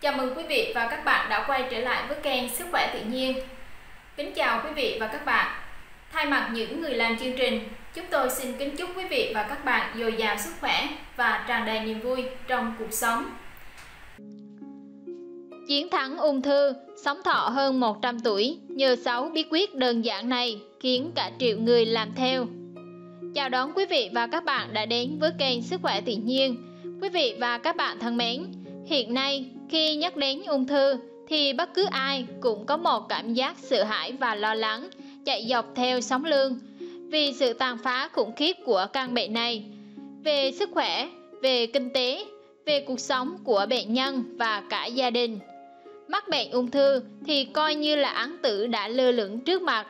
Chào mừng quý vị và các bạn đã quay trở lại với kênh Sức khỏe tự nhiên. Kính chào quý vị và các bạn. Thay mặt những người làm chương trình, chúng tôi xin kính chúc quý vị và các bạn dồi dào sức khỏe và tràn đầy niềm vui trong cuộc sống. Chiến thắng ung thư, sống thọ hơn 100 tuổi nhờ 6 bí quyết đơn giản này khiến cả triệu người làm theo. Chào đón quý vị và các bạn đã đến với kênh Sức khỏe tự nhiên. Quý vị và các bạn thân mến, hiện nay khi nhắc đến ung thư thì bất cứ ai cũng có một cảm giác sợ hãi và lo lắng chạy dọc theo sóng lưng vì sự tàn phá khủng khiếp của căn bệnh này về sức khỏe, về kinh tế, về cuộc sống của bệnh nhân và cả gia đình. Mắc bệnh ung thư thì coi như là án tử đã lơ lửng trước mặt.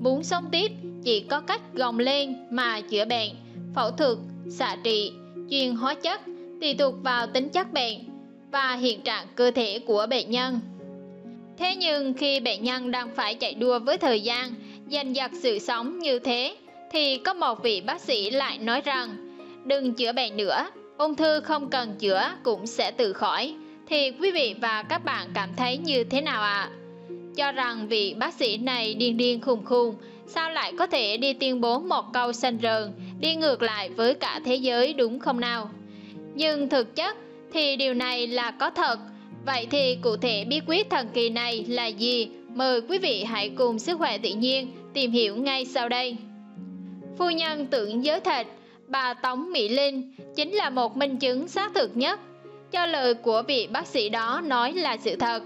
Muốn sống tiếp chỉ có cách gồng lên mà chữa bệnh, phẫu thuật, xạ trị, truyền hóa chất tùy thuộc vào tính chất bệnh và hiện trạng cơ thể của bệnh nhân. Thế nhưng khi bệnh nhân đang phải chạy đua với thời gian, giành giật sự sống như thế, thì có một vị bác sĩ lại nói rằng đừng chữa bệnh nữa, ung thư không cần chữa cũng sẽ tự khỏi. Thì quý vị và các bạn cảm thấy như thế nào ạ? À? Cho rằng vị bác sĩ này điên điên khùng khùng, sao lại có thể đi tuyên bố một câu xanh rờn, đi ngược lại với cả thế giới đúng không nào? Nhưng thực chất thì điều này là có thật. Vậy thì cụ thể bí quyết thần kỳ này là gì? Mời quý vị hãy cùng Sức khỏe tự nhiên tìm hiểu ngay sau đây. Phu nhân tưởng giới thịt, bà Tống Mỹ Linh chính là một minh chứng xác thực nhất cho lời của vị bác sĩ đó nói là sự thật.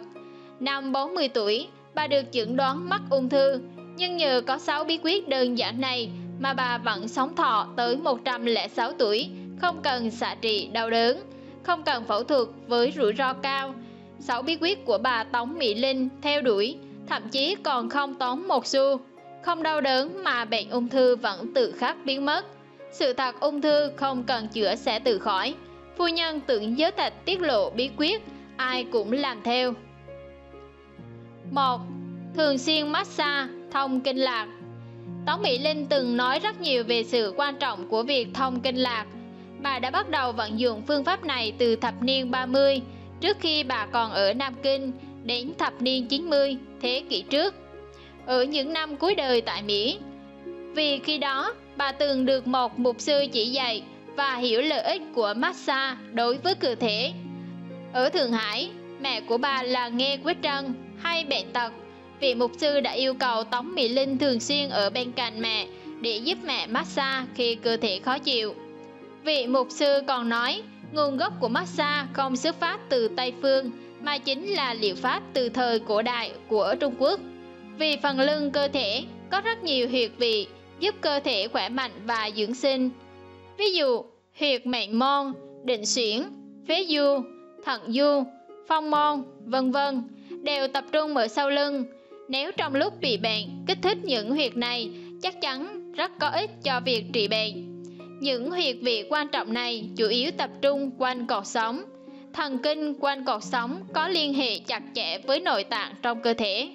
Năm 40 tuổi, bà được chẩn đoán mắc ung thư, nhưng nhờ có 6 bí quyết đơn giản này mà bà vẫn sống thọ tới 106 tuổi, không cần xạ trị đau đớn không cần phẫu thuật với rủi ro cao. Sáu bí quyết của bà Tống Mỹ Linh theo đuổi, thậm chí còn không tốn một xu. Không đau đớn mà bệnh ung thư vẫn tự khắc biến mất. Sự thật ung thư không cần chữa sẽ tự khỏi. Phu nhân tưởng giới thạch tiết lộ bí quyết, ai cũng làm theo. 1. Thường xuyên massage, thông kinh lạc Tống Mỹ Linh từng nói rất nhiều về sự quan trọng của việc thông kinh lạc Bà đã bắt đầu vận dụng phương pháp này từ thập niên 30, trước khi bà còn ở Nam Kinh, đến thập niên 90, thế kỷ trước. Ở những năm cuối đời tại Mỹ, vì khi đó bà từng được một mục sư chỉ dạy và hiểu lợi ích của massage đối với cơ thể. Ở Thượng Hải, mẹ của bà là Nghe Quế Trân hay bệnh tật. Vị mục sư đã yêu cầu Tống Mỹ Linh thường xuyên ở bên cạnh mẹ để giúp mẹ massage khi cơ thể khó chịu. Vị mục sư còn nói, nguồn gốc của massage không xuất phát từ Tây Phương, mà chính là liệu pháp từ thời cổ đại của Trung Quốc. Vì phần lưng cơ thể có rất nhiều huyệt vị giúp cơ thể khỏe mạnh và dưỡng sinh. Ví dụ, huyệt mệnh môn, định xuyển, phế du, thận du, phong môn, vân vân đều tập trung ở sau lưng. Nếu trong lúc bị bệnh kích thích những huyệt này, chắc chắn rất có ích cho việc trị bệnh. Những huyệt vị quan trọng này chủ yếu tập trung quanh cột sống. Thần kinh quanh cột sống có liên hệ chặt chẽ với nội tạng trong cơ thể.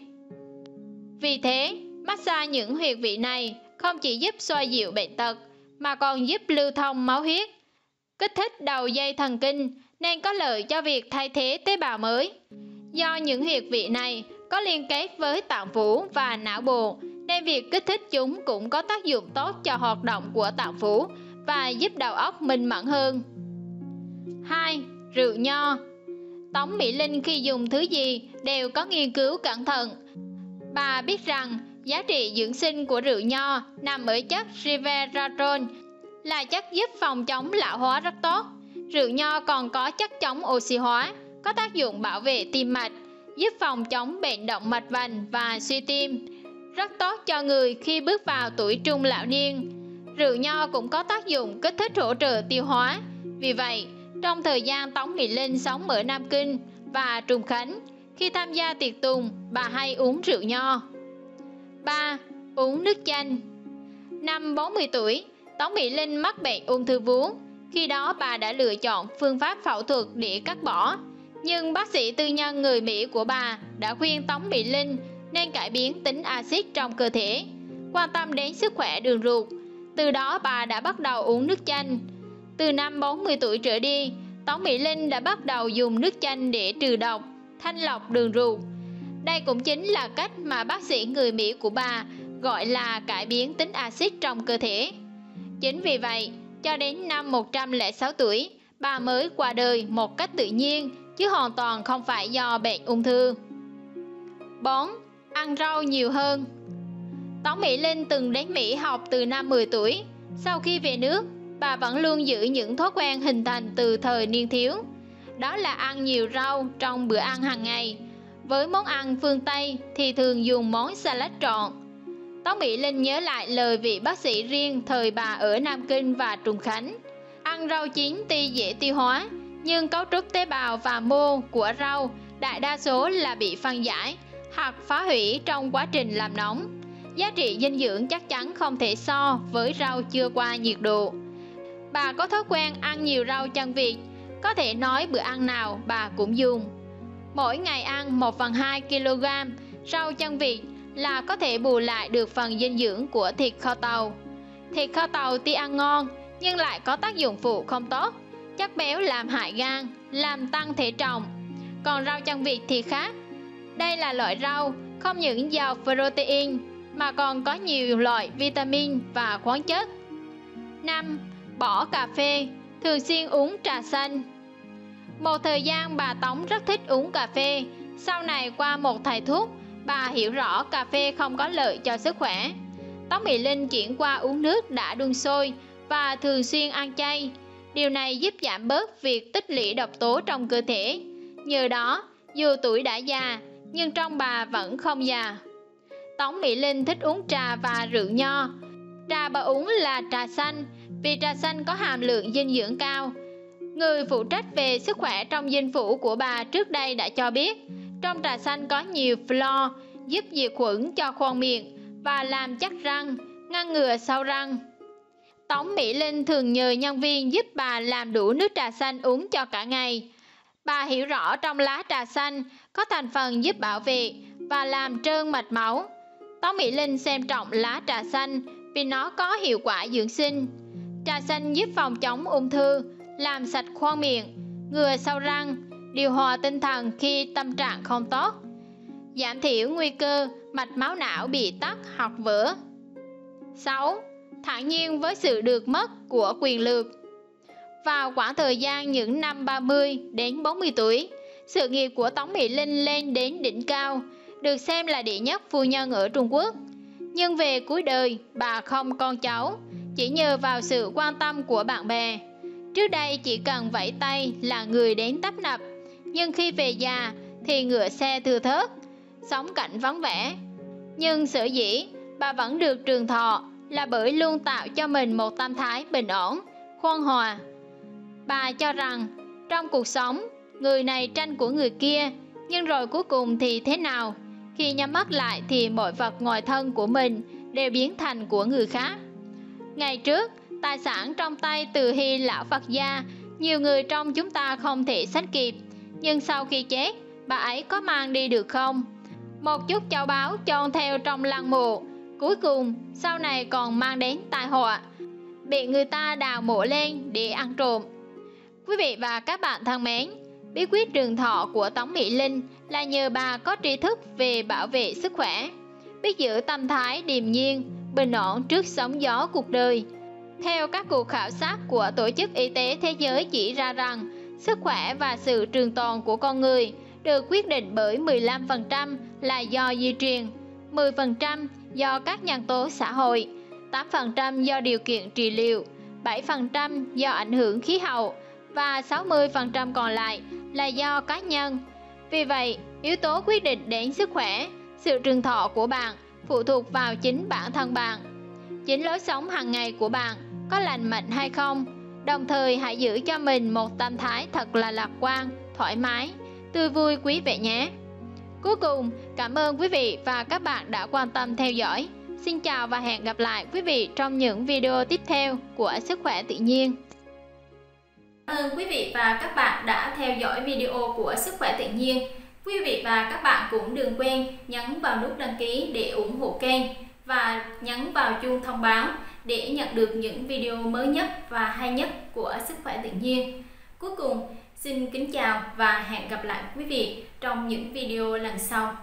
Vì thế, massage những huyệt vị này không chỉ giúp xoa dịu bệnh tật mà còn giúp lưu thông máu huyết, kích thích đầu dây thần kinh nên có lợi cho việc thay thế tế bào mới. Do những huyệt vị này có liên kết với tạng phủ và não bộ nên việc kích thích chúng cũng có tác dụng tốt cho hoạt động của tạng phủ và giúp đầu óc minh mẫn hơn. 2. Rượu nho Tống Mỹ Linh khi dùng thứ gì đều có nghiên cứu cẩn thận. Bà biết rằng giá trị dưỡng sinh của rượu nho nằm ở chất resveratrol là chất giúp phòng chống lão hóa rất tốt. Rượu nho còn có chất chống oxy hóa, có tác dụng bảo vệ tim mạch, giúp phòng chống bệnh động mạch vành và suy tim. Rất tốt cho người khi bước vào tuổi trung lão niên Rượu nho cũng có tác dụng kích thích hỗ trợ tiêu hóa. Vì vậy, trong thời gian Tống Mỹ Linh sống ở Nam Kinh và Trùng Khánh, khi tham gia tiệc tùng, bà hay uống rượu nho. 3. Uống nước chanh Năm 40 tuổi, Tống Mỹ Linh mắc bệnh ung thư vú. Khi đó bà đã lựa chọn phương pháp phẫu thuật để cắt bỏ. Nhưng bác sĩ tư nhân người Mỹ của bà đã khuyên Tống Mỹ Linh nên cải biến tính axit trong cơ thể, quan tâm đến sức khỏe đường ruột từ đó bà đã bắt đầu uống nước chanh. Từ năm 40 tuổi trở đi, Tống Mỹ Linh đã bắt đầu dùng nước chanh để trừ độc, thanh lọc đường ruột. Đây cũng chính là cách mà bác sĩ người Mỹ của bà gọi là cải biến tính axit trong cơ thể. Chính vì vậy, cho đến năm 106 tuổi, bà mới qua đời một cách tự nhiên, chứ hoàn toàn không phải do bệnh ung thư. 4. Ăn rau nhiều hơn Tống Mỹ Linh từng đến Mỹ học từ năm 10 tuổi. Sau khi về nước, bà vẫn luôn giữ những thói quen hình thành từ thời niên thiếu. Đó là ăn nhiều rau trong bữa ăn hàng ngày. Với món ăn phương Tây thì thường dùng món salad trọn. Tống Mỹ Linh nhớ lại lời vị bác sĩ riêng thời bà ở Nam Kinh và Trùng Khánh. Ăn rau chín tuy dễ tiêu hóa, nhưng cấu trúc tế bào và mô của rau đại đa số là bị phân giải hoặc phá hủy trong quá trình làm nóng. Giá trị dinh dưỡng chắc chắn không thể so với rau chưa qua nhiệt độ. Bà có thói quen ăn nhiều rau chân vịt, có thể nói bữa ăn nào bà cũng dùng. Mỗi ngày ăn 1 phần 2 kg rau chân vịt là có thể bù lại được phần dinh dưỡng của thịt kho tàu. Thịt kho tàu tuy ăn ngon nhưng lại có tác dụng phụ không tốt, chất béo làm hại gan, làm tăng thể trọng. Còn rau chân vịt thì khác. Đây là loại rau không những giàu protein mà còn có nhiều loại vitamin và khoáng chất. 5. Bỏ cà phê, thường xuyên uống trà xanh. Một thời gian bà Tống rất thích uống cà phê, sau này qua một thầy thuốc, bà hiểu rõ cà phê không có lợi cho sức khỏe. Tống Mỹ Linh chuyển qua uống nước đã đun sôi và thường xuyên ăn chay. Điều này giúp giảm bớt việc tích lũy độc tố trong cơ thể. Nhờ đó, dù tuổi đã già, nhưng trong bà vẫn không già. Tống Mỹ Linh thích uống trà và rượu nho. Trà bà uống là trà xanh, vì trà xanh có hàm lượng dinh dưỡng cao. Người phụ trách về sức khỏe trong dinh phủ của bà trước đây đã cho biết, trong trà xanh có nhiều flo, giúp diệt khuẩn cho khoang miệng và làm chắc răng, ngăn ngừa sâu răng. Tống Mỹ Linh thường nhờ nhân viên giúp bà làm đủ nước trà xanh uống cho cả ngày. Bà hiểu rõ trong lá trà xanh có thành phần giúp bảo vệ và làm trơn mạch máu. Tống Mỹ Linh xem trọng lá trà xanh vì nó có hiệu quả dưỡng sinh. Trà xanh giúp phòng chống ung thư, làm sạch khoang miệng, ngừa sâu răng, điều hòa tinh thần khi tâm trạng không tốt, giảm thiểu nguy cơ mạch máu não bị tắc hoặc vỡ. 6. Thản nhiên với sự được mất của quyền lực Vào khoảng thời gian những năm 30 đến 40 tuổi, sự nghiệp của Tống Mỹ Linh lên đến đỉnh cao, được xem là đệ nhất phu nhân ở Trung Quốc. Nhưng về cuối đời, bà không con cháu, chỉ nhờ vào sự quan tâm của bạn bè. Trước đây chỉ cần vẫy tay là người đến tấp nập, nhưng khi về già thì ngựa xe thừa thớt, sống cảnh vắng vẻ. Nhưng sở dĩ bà vẫn được trường thọ là bởi luôn tạo cho mình một tâm thái bình ổn, khoan hòa. Bà cho rằng trong cuộc sống, người này tranh của người kia, nhưng rồi cuối cùng thì thế nào? Khi nhắm mắt lại thì mọi vật ngoài thân của mình đều biến thành của người khác. Ngày trước, tài sản trong tay từ hy lão Phật gia, nhiều người trong chúng ta không thể sánh kịp, nhưng sau khi chết, bà ấy có mang đi được không? Một chút châu báu chôn theo trong lăng mộ, cuối cùng sau này còn mang đến tai họa, bị người ta đào mộ lên để ăn trộm. Quý vị và các bạn thân mến, bí quyết trường thọ của Tống Mỹ Linh là nhờ bà có tri thức về bảo vệ sức khỏe, biết giữ tâm thái điềm nhiên, bình ổn trước sóng gió cuộc đời. Theo các cuộc khảo sát của Tổ chức Y tế Thế giới chỉ ra rằng, sức khỏe và sự trường tồn của con người được quyết định bởi 15% là do di truyền, 10% do các nhân tố xã hội, 8% do điều kiện trị liệu, 7% do ảnh hưởng khí hậu và 60% còn lại là do cá nhân. Vì vậy, yếu tố quyết định đến sức khỏe, sự trường thọ của bạn phụ thuộc vào chính bản thân bạn. Chính lối sống hàng ngày của bạn có lành mạnh hay không, đồng thời hãy giữ cho mình một tâm thái thật là lạc quan, thoải mái, tươi vui quý vị nhé. Cuối cùng, cảm ơn quý vị và các bạn đã quan tâm theo dõi. Xin chào và hẹn gặp lại quý vị trong những video tiếp theo của Sức khỏe tự nhiên. Cảm ơn quý vị và các bạn đã theo dõi video của Sức khỏe tự nhiên. Quý vị và các bạn cũng đừng quên nhấn vào nút đăng ký để ủng hộ kênh và nhấn vào chuông thông báo để nhận được những video mới nhất và hay nhất của Sức khỏe tự nhiên. Cuối cùng, xin kính chào và hẹn gặp lại quý vị trong những video lần sau.